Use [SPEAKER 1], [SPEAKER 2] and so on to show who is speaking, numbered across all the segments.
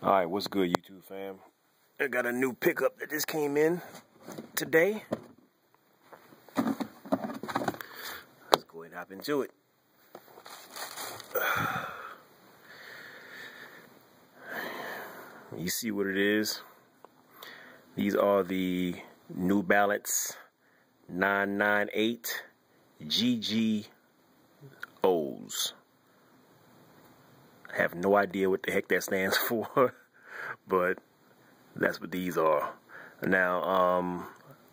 [SPEAKER 1] Alright, what's good YouTube fam? I got a new pickup that just came in today. Let's go ahead and hop into it. You see what it is? These are the New Balance 998 GGOs. I have no idea what the heck that stands for, but that's what these are. Now, um,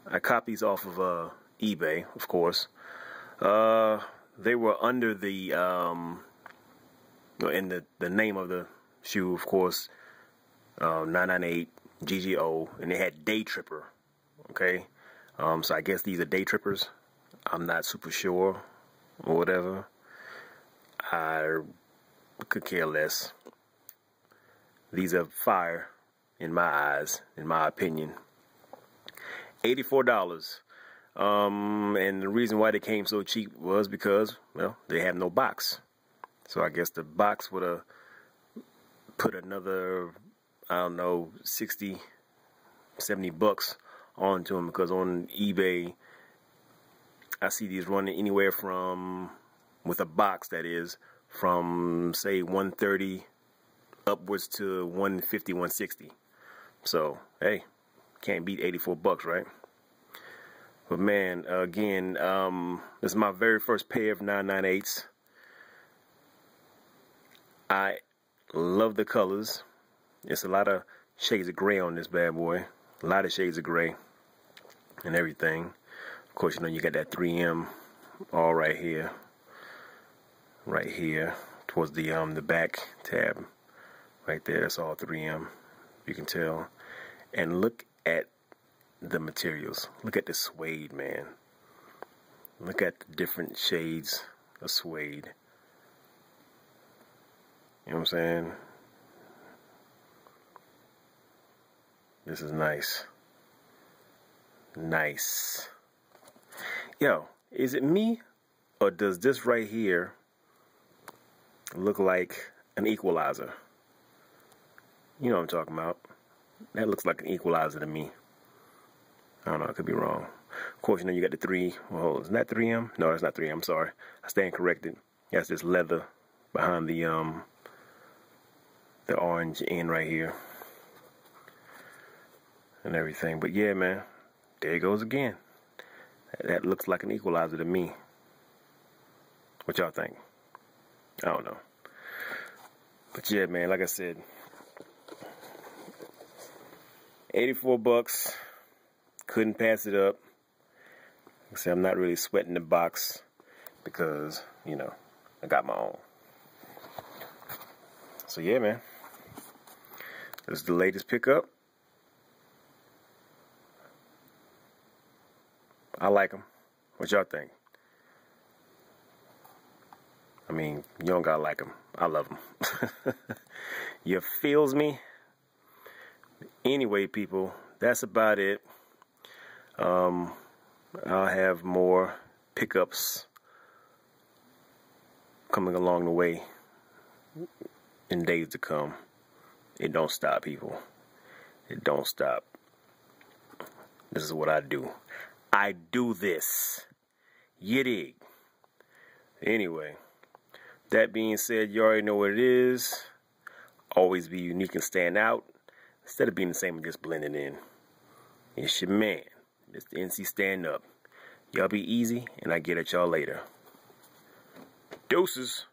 [SPEAKER 1] I copied these off of uh, eBay, of course. Uh, they were under the, um, in the, the name of the shoe, of course, uh, 998 GGO, and it had Day Tripper, okay? Um, so I guess these are Day Trippers. I'm not super sure, or whatever. I could care less. These are fire in my eyes, in my opinion. $84. Um, and the reason why they came so cheap was because, well, they have no box. So I guess the box would have put another, I don't know, 60, 70 bucks onto them because on eBay, I see these running anywhere from, with a box that is, from say 130 upwards to 150 160 so hey can't beat 84 bucks right? But man again um, this is my very first pair of 998s I love the colors. It's a lot of shades of gray on this bad boy. A lot of shades of gray and everything. Of course you know you got that 3M all right here right here towards the um the back tab. Right there that's all 3M you can tell. And look at the materials. Look at the suede man. Look at the different shades of suede. You know what I'm saying? This is nice. Nice. Yo is it me or does this right here look like an equalizer. You know what I'm talking about. That looks like an equalizer to me. I don't know, I could be wrong. Of course, you know, you got the three, well, isn't that 3M? No, it's not 3M, I'm sorry. I stand corrected. That's this leather behind the, um, the orange end right here. And everything. But yeah, man, there it goes again. That looks like an equalizer to me. What y'all think? I don't know. But yeah, man, like I said, 84 bucks. Couldn't pass it up. Like I said, I'm not really sweating the box because, you know, I got my own. So yeah, man. This is the latest pickup. I like them. What y'all think? I mean, you don't gotta like them. I love them. you feels me? Anyway, people, that's about it. Um, I'll have more pickups coming along the way in days to come. It don't stop, people. It don't stop. This is what I do. I do this. You? Anyway. That being said, you already know what it is. Always be unique and stand out. Instead of being the same and just blending in. It's your man, Mr. NC Stand Up. Y'all be easy, and I get at y'all later. Doses.